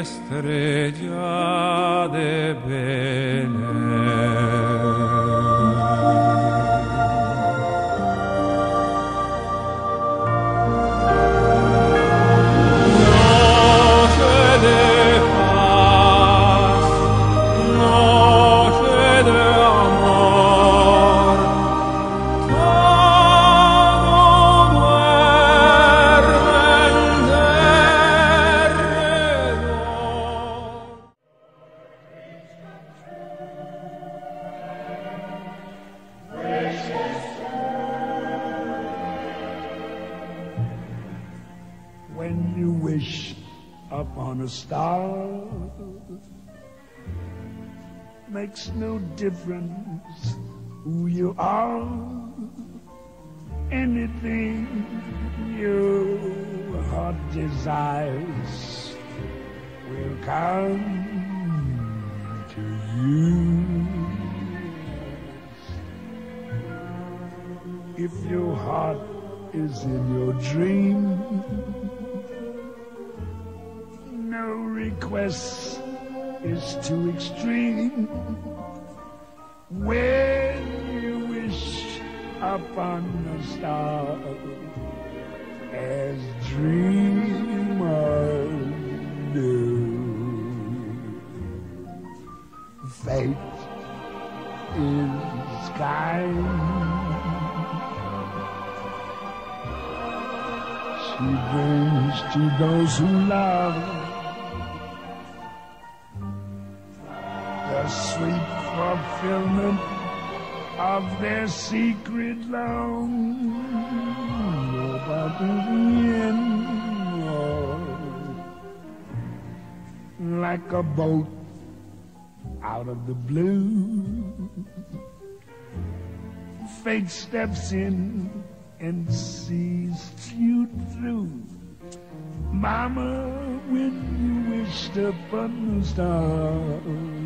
estrella de Noche when you wish upon a star. Makes no difference who you are. Anything your heart desires will come to you. If your heart is in your dream request is too extreme when you wish upon a star as dreamers do. Fate is kind. She brings to those who love the sweet fulfillment of their secret long. In the like a boat out of the blue, fate steps in and sees you through. Mama, when you wished upon the star,